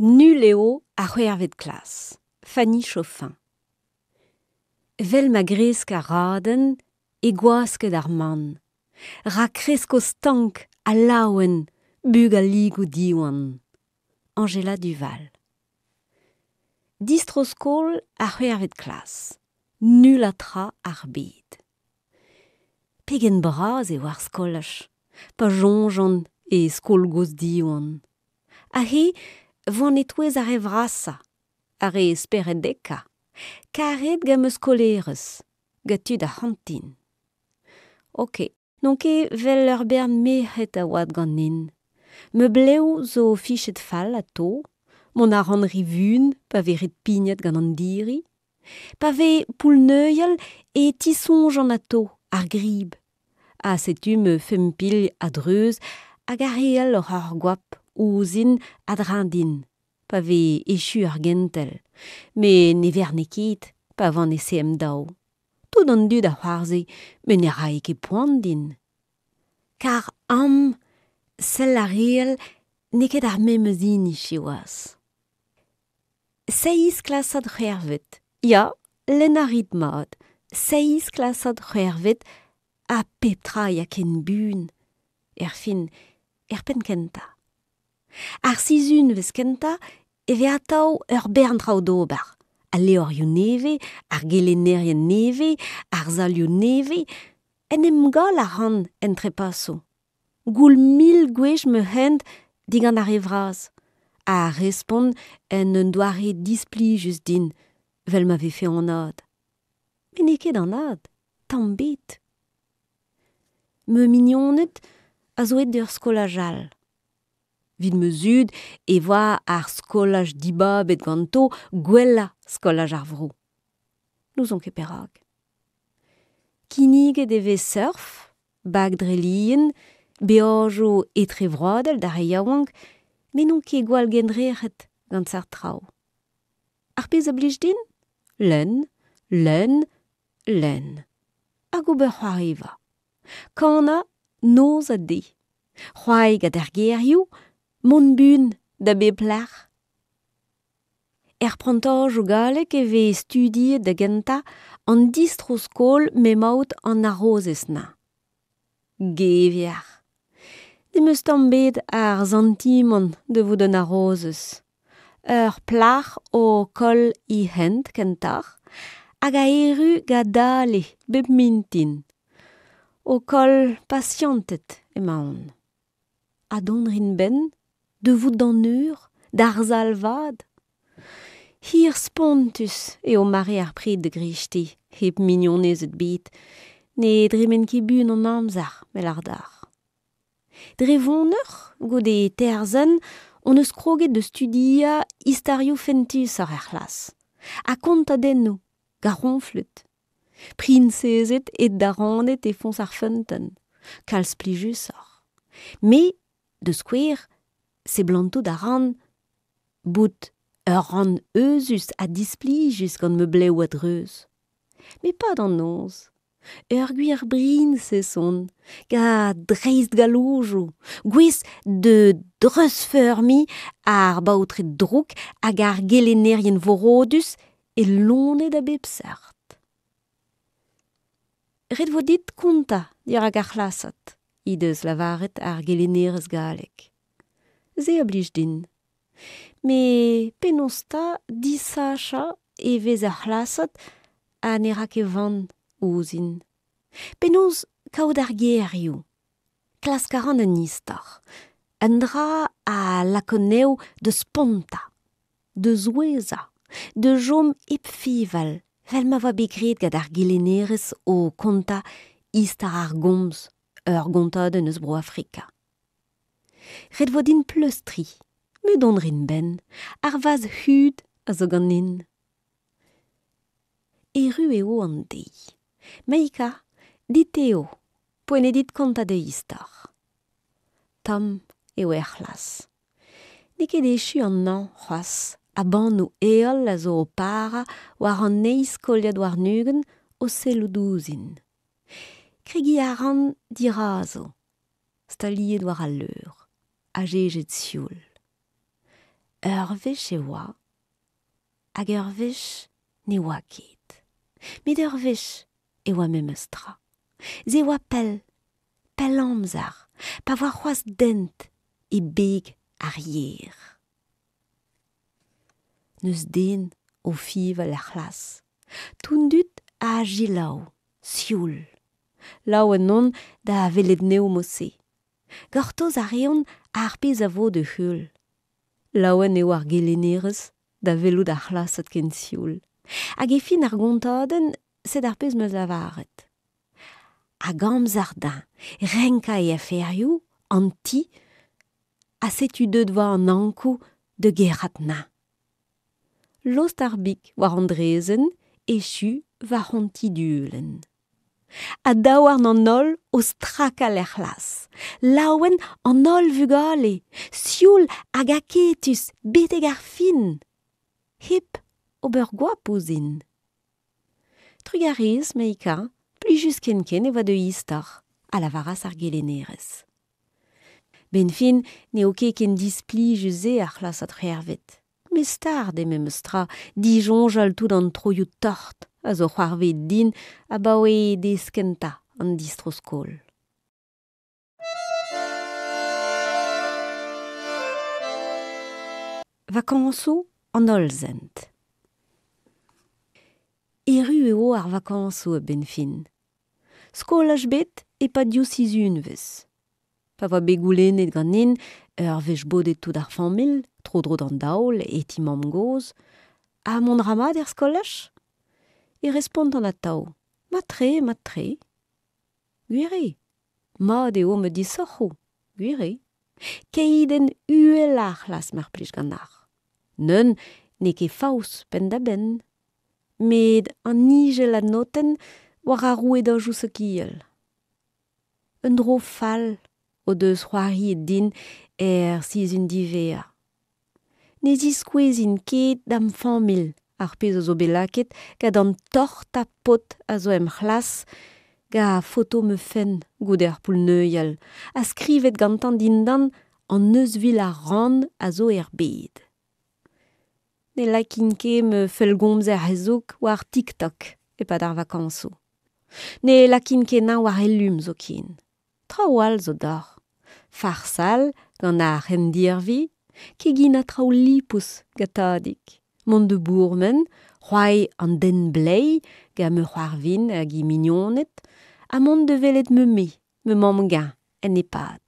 Nul eo a c'hwervet klas. Fanny Chauffin. Vel ma gresk a raden e gwasket ar man. Ra kresko stank a laouen bug a ligou diwan. Angela Duval. Distroskol a c'hwervet klas. Nul a tra ar bed. Pegen braz e war skolach. Pa jonjan e skol goz diwan. A he, voan etouez ar evrasa, ar e speret deka, karet gam eus kolerez, gatud a hantin. Ok, nonke vel ur bern mehet a oad gant nin. Me bleu zo fichet fall a to, mon ar an rivun, pa veret pignet gant an diri, pa ve poul e a to, ar grib, a setu me fempil a dreuz, hag ouzin adrandin, pa ve echu ar gentel, me ne ver ne ket, pa van e seem dao. Tout an dud a c'hoarze, me ne rae ket poant din. Kar am, sel a reel, ne ket ar memezini chiwaz. Seiz klasad c'hervet, ya, len a ritmad, seiz klasad c'hervet, a pep ya ken bun, er fin, er penkenta. Ar sizun vez kenta eve atav ur bern trao d'ober. Al yo neve, ar gelenerien neve, ar zalioù neve, en em gol ar han en trepaso. Goul mil gwech me hent digan ar evraz. A respond en un doare displi just din, vel ma vefe an ad. Men e ket an ad, tam bet. Me mignonet a zo et d'ur skolajal. vid me zud e va ar skolaj diba bet ganto gwella skolaj ar vro. Nous on ket perag. Kinig e deve surf, bag dre lien, beojo e tre vrodel da yaouank, men on ket gwal genreret gant sar trao. Ar pez a blij din? Len, len, len. Hag ober c'hoareva. Kana noz a de. C'hoaig a dergerioù, mont bun da be plach. Er prantoj o galek e ve studie da genta an distro skol me maout an arrozesna. Geviar. Ne meus tambet ar zantimon de voud an arrozes. Ur plach o kol i hent kentar, hag a eru ga dale bep mintin. O kol pasiantet emaon. A don rin ben, de vout d'an ur, d'ar zalvad. Hir spontus eo mare ar prid de grishti, hep mignonez ut bit, ne dremen ki bun an amzar, mel ar dar. Dre voneur, gode terzen, on eus kroget de studia istario fentus ar er glas. A konta denno, garonflut. Prinsezet et darandet e fons ar fenten, kalz plijusor. Me, de skwer, se blanto da ran, bout ur ran euzus a displi jusqu'an me bleu a dreuz. Me pa d'an noz. Ur gwir brin se son, ga dreist galoujo, gwez de dreuz fermi ar baoutre drouk gelenerien vorodus e lonet a bep. Red vo dit lavaret ar gelenerez galek ze a blij din. Me penosta disacha e vez ar c'hlasat a ne ra ket van ouzin. Penoz kaout ar a de sponta, de zoueza, de jom epfival, vel ma va begret gad ar o konta istar ar gomz, ur eus bro Afrika. red vo din pleustri, mud on rin ben, ar vaz hud a zo gant nin. Eru eo an dei. Meika, dit eo, poen edit konta de istor. Tam eo er c'hlas. Ne ket echu an nan c'hoaz, a ban nou eol a zo o para war an neiz koliad war nugen o selou douzin. Kregi a ran dira zo, staliet war al leur. a sioul. Ur vech e oa, hag ur vech ne oa ket. Met ur vech e oa me meustra. Ze oa pell, pel amzar, pa oa c'hoaz dent e beg ar yer. Neus den o fivel ar c'hlas. Toun dut a ajilau, sioul. Lao en non da velet neo mose. gortoz a reont ar pez a vo de heul. Laouen eo ar gelenerez da velout ar c'hlasat ken sioul. Hag e fin ar gontaden, sed ar pez meus lavaret. A gamz ar da, renka e aferioù, an ti, a setu deud war an ankou de gerat na. Lost ar bik war an drezen, e chu war an ti dulen. A daouar an ol o strakal er c'hlas. laouen an ol vugale, sioul hag aketus beteg ar fin. Hip ober gwa pozin. Trugariz, meika, plijus ken e eva de istar, a lavaras ar gelenerez. Ben fin, ne oke ken displijus e ar c'hlas at treervet. Me star de mem stra, dijonjal tout an troioù tort, a zo c'hoarvet din a baoe deskenta an distroskol. vakansoù an olzent. Eru eo ar vakansoù a benfin. Skolaj bet e pa diou sizunvez. Pa va begoulennet gant en ur vech bodet tout ar famil, tro dro d'an daol e timam goz. A mon ramad er skolaj E respond an atao. Ma tre, ma tre. Gwere. Ma de o me disoc'ho. Gwere. Keiden uel ar las mar plij ganar. Neun ne ke faus pen da ben. Med an nigel a noten war a roue da jouz kiel. Un dro fal o deus c'hoari et din er sizun divea. Ne in ket d'am famil ar pez zo belaket gad an tort a pot a zo em c'hlas ga foto me fen gout er poul neuial, a skrivet gantan dindan an neus vil a ran a zo er bed. ne lakin kem felgomz er hezouk war tiktok e-pad ar vakanso. Ne lakin kenan war elum zo kin. Trawal zo dor. Farsal gant ar rendirvi, kegin a trao lipus gatadik. Mont de bourmen, c'hoai an den blei, ga me c'hoarvin hag i mignonet, a mont de velet me me, me mam gain, en epad.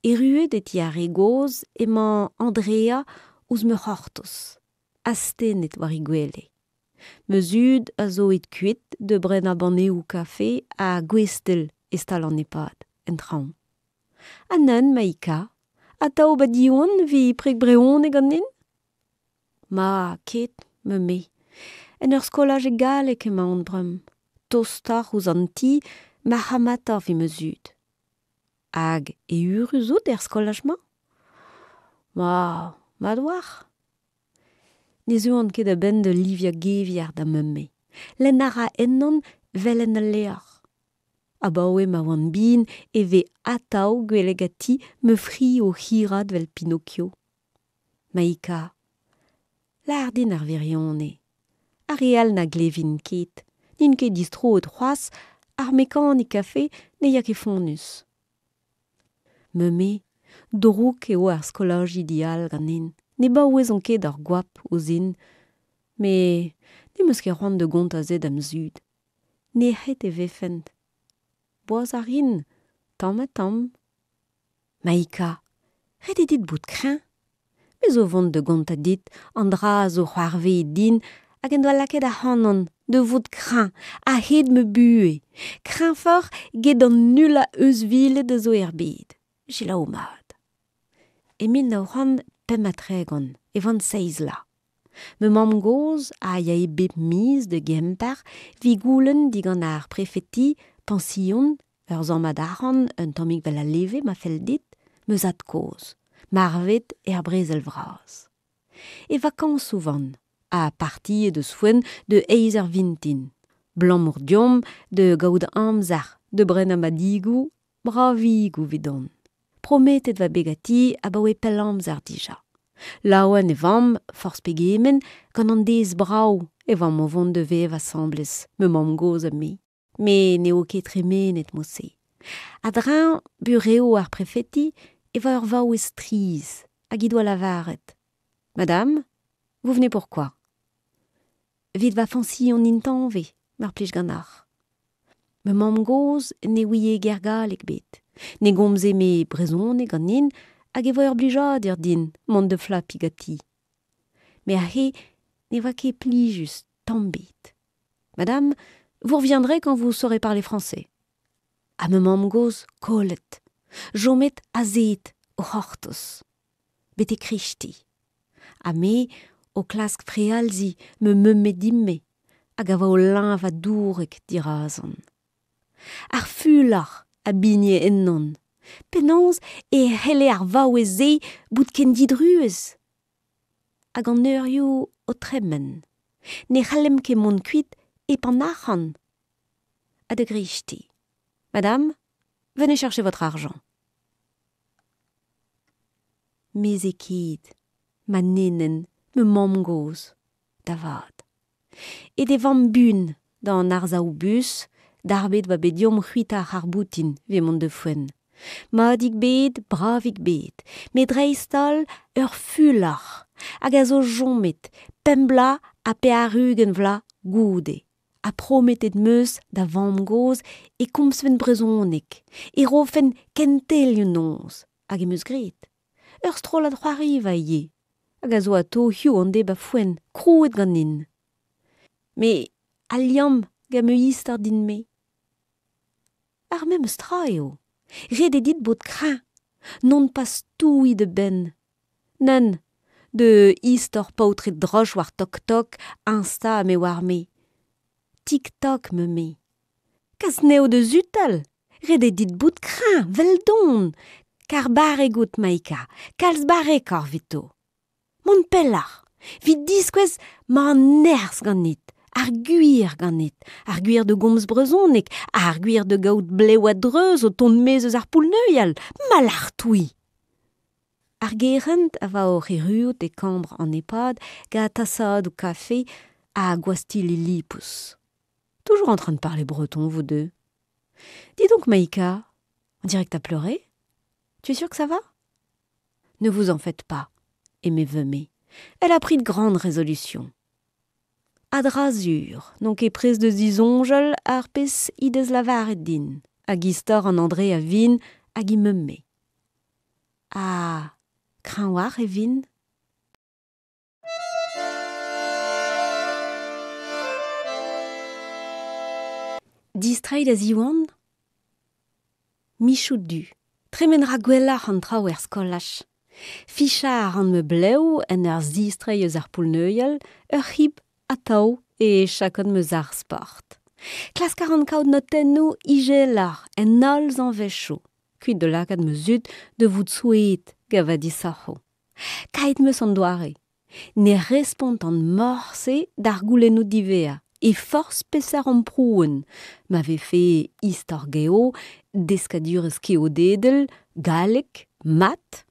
E ruet eti a regoz, emañ Andrea ouz me c'hortos, Astenet war i gwele. Me zud a zo et kuit de bren a banneoù kafe a gwestel estal an epad, en traoù. Anan ma ika, a tao badion vi prek breon e ganin? Ma ket me me, en ur skolaj e gale ke ma an brem, tostar ouz an ti ma hamata vi me zud. Hag e ur zo d'er skolaj ma? Ma, Mat war. Ne zo an ket a ben de livia geviar da memme. Lenn ara ennon vel en leor. A baoe ma wan bin e ve atao gwelegati me fri o hirad vel Pinocchio. Maika, lar din ar virione. A real na glevin ket. N'in ket distro o troas ar mekanik kafe ne ya ket fonus. Me me, drouk eo ar skolaj ideal ganin. Ne ba oezon ket ar gwap o zin, me ne meus ket c'hoant de gont a zed am zud. Ne het e vefent. Boaz ar in, tam a tam. Maika, ret e dit bout kren. Me zo vont de gont a dit, an dra zo c'hoarve din, hag en doa laket a hanon, de vout kreñ, a hed me bue. Kreñ for get an nul a eus vile de zo er bet. Jela o mat. emin na c'hoant pematregon, seiz la. Me mam goz a ya e bep miz de gempar vi goulen digan ar prefeti pension ur zan madaran un tomik vel a leve ma fel dit me zat koz, marvet er brezel vraz. E vakans souvan, a partie de souen de eizer vintin, blan diom de gaout amzar, de bren amadigou, Bravigou vidon. Prometet va begati a bawe amzar dija. Laouen e vam, force pegemen, gant an brau, e vont de vev me mam goz a me. Me ne o ket tremenet mo se. Bureo ar prefeti, e va ur. Madame, vous venez pourquoi? Vid va fansi on intan ve, mar plij gant Me mam goz ne ouie gergalek bet. Ne gomze me brezon e gant nin, hag e voer blijad er din, de fla pigati. Me a he, ne tambit. Madame, vous reviendrez quand vous saurez parler français. A me mam goz kolet, jomet hortos. Bete krishti. A me, o klask frealzi, me me medimme, hag a va va dirazon. Ar a bigne ennon, penans e hele ar vau ze bout ken didruez. Hag an tremen, ne c'hallem ke mon kuit e pan. A de. Madame, venez chercher votre argent. Mes ekid, ma nenen, me mam goz, davad. E de vam bun dan arza ou bus, d'arbet va be diom c'huitar ar boutin, ve mont de fwen. Madik bet, bravik bet, met dreistal ur fulach, hag a zo jomet, pembla a pe a rugen vla goude. A prometet meus da vamm goz e komsven brezonek, e rofen kentel yon nons, hag emeus gret. Ur strolad c'hoari va ye, hag a zo a to hiu an deba fwen, krouet ganin. Me, aliam gam eus istar din me, ar mem stra eo. Red e dit bot kra, non pas toui de ben. Nan, de istor paotre droj war tok-tok, insta me war me. Tik-tok me me. Kas neo de zutal, red e dit bout kra, vel don, kar bare gout maika, kalz bare kor vito. Mon pellar, vid diskwez ma ners gant nit. Ar guir ganit, ar guir de gomz brezonek, ar guir de gaout blewa dreuz ton mezez ar poul neuial, mal ar toui. Ar a va o reruot e café a. Toujours en train de parler breton, vous deux. Dis donc, Maïka, on dirait que t'as pleuré Tu es sûr que ça va? Ne vous en faites pas, aimez Vemé. Elle a pris de grandes résolutions. adrazur, donc ket prez de dizonjol ar pez idez lavaret din, hag istor an André a vin hag i. Ah, kreñ war e vin Distrait a ziwan Michout du, tremen ra gwellar an trao er skolach. Fichar an me bleu en ur zistreieus ar poulneuiel, ur hib a tau e chakon meus ar sport. Klas 40 notennou ijelar en nolz an vecho, kuit de lakad meus de vout souet gava disarho. Kait meus an doare, ne respont an morse d'ar goulennou divea, e force peser an prouen, ma ve fe istor geo, deskadur mat,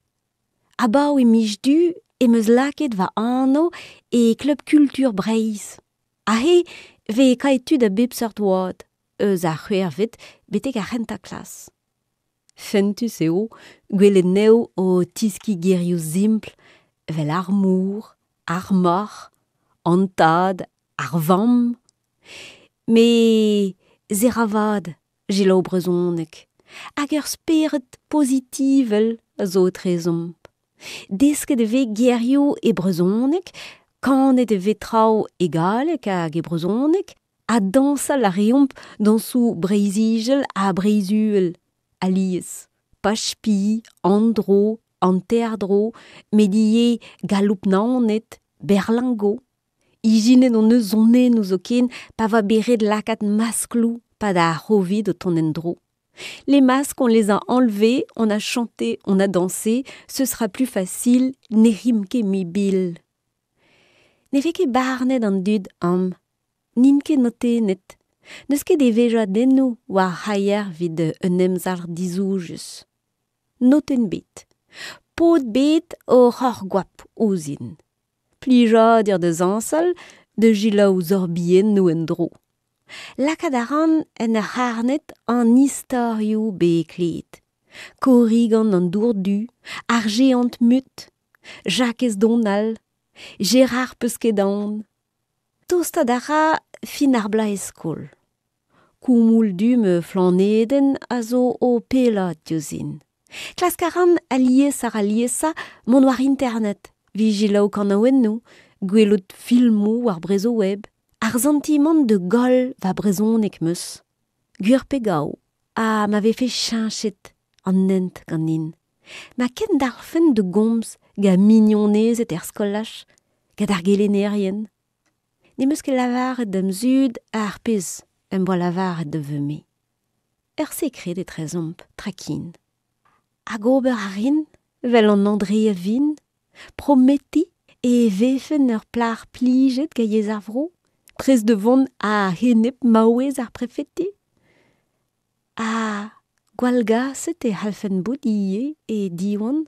abao e mij du em eus laket va anno e klub kultur breiz. Ahe, ve kaetud a bep sort wad, eus a c'hwervet betek a renta klas. Fentus eo, gwelet neo o tiski gerioù zimpl, vel ar mour, ar mor, an tad, ar vam. Me zeravad, jelo brezonek, hag ur speret pozitivel a zo trezom. Desket ve vez gerioù e brezonek, kanet e vez trao egalek hag e brezonek, a dansa la reomp dansou breizigel a breizuel, alies, pachpi, andro, anterdro, medie galopnaonet, berlingo. Ijinet on eus zonen ouz o ken pa va beret lakat masklou pa da rovid o endro. dro. Les masques, on les a enlevés, on a chanté, on a dansé, ce sera plus facile, nerim ke mi bil. Ne fe ket barnet an dud am, nin ket note net, neus ket e veja dennou war haier vid un emzar dizoujus. Noten bit, pot bet o c'hor gwap ouzin. Plija de zansal, de gila ou zorbien. lakad a ran en ur harnet an istorioù beklet. Korrigan an dourdu, ar geant mut, Jacques Donal, Gérard Pesquedan. Tostad a ra fin ar bla eskol. Koumoul dume flaneden a zo o pelat diozin. Klaskaran a liez ar a mon war internet, vijilaou kan aouen nou, gwelot filmou ar brezo web. ar sentiment de gol va brezoneg meus. Gwir pegao, a ma vefe chanchet an nent gant nin. Ma ken darfen de gomz ga mignonez et er skolach, ga dar gelenerien. Nemeus ket lavaret dem zud a ar pez em boa lavaret de veme. Er sekret et trezomp, trakin. A gober a rin, vel an Andrea vin, prometi e vefen ur plar plijet ga yez ar vro, prez de vont a henep maouez ar prefeti. A gwalgaset e halfen bout ie e diwan.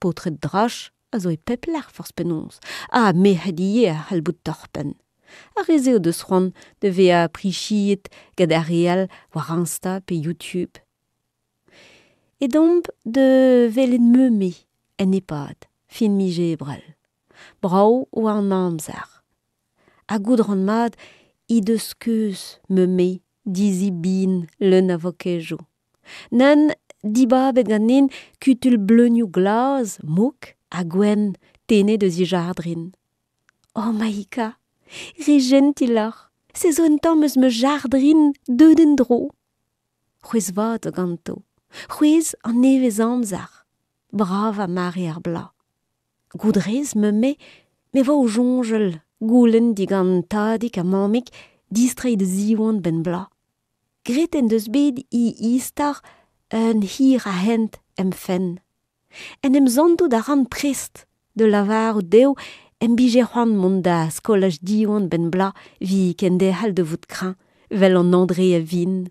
Potret drach a zo e peplar forz penons. a mehet ie a halbout torpen. A reze o deus c'hoant de ve a prichiet gad ar real war Insta pe YouTube. E domp de velen meume en epad, fin mi brel. Brao o an amzer. A goudran mad, i deus keus me me, dizi bin le navokejo. Nen diba bet ganin kutul bleuniou glaz, mouk, a gwen, tene de zi jardrin. Oh maika, re gentilor, se zo eus me jardrin den dro. C'hwez ganto, c'hwez an nevez amzar, brav a. Goudrez me me, me va o jonjel, goulen digan tadik a mamik distreiñ de ziwan ben bla. Greten deus bet i istar un hir a hent em fen. En em zanto da ran prest de lavar o deo em bije c'hoant mont da skolaj diwan ben bla vi kende hal de vout kran vel an andre a vin.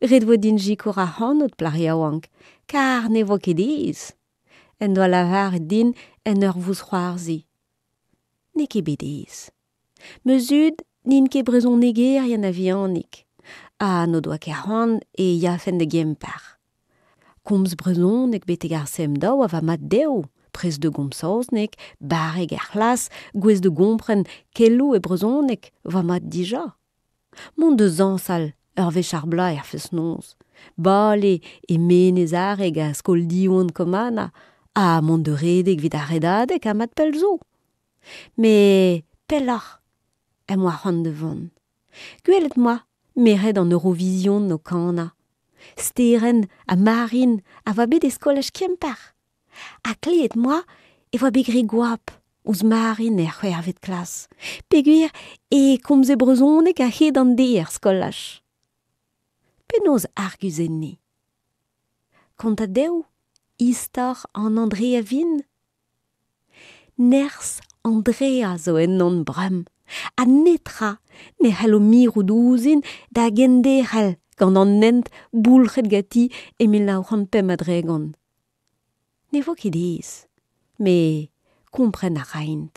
Red vo din jikour a hanot plari a wank, kar ne vo ket En doa lavar din en ur vous c'hoarzi. ne ket bet eizh. Meuzud, n'in ket brezon neger ya a vianik, a no doa ket c'hoant e yafen da gempar. Komz brezon nek bet egar sem daou a va mat deo, prez de gomsaoznek, bareg ar c'hlas, gwez de gompren kello e brezonnek va mat dija. Mont de zansal ur vechar bla er fes noz. Bale e menez areg a skol dion komana, a mont de redek vid a redadek a mat pel zo. Me pellar, em oa c'hoant de vant. Gwelet moa, meret an Eurovision no kana. Steren a marin a va bet eskolaj kempar. A kleet moa e gwap ouz marin er c'hwervet klas. Peguir e komze brezonek a hed an de er skolaj. Penoz argus enni. Konta istor an Andrea vin? Ners Andrea zo en non brem. A netra ne c'hallo mirou douzin da gende c'hall gant an nent boulchet gati e mil laouran pem adregon. Ne vo ket eis, me kompren a raint.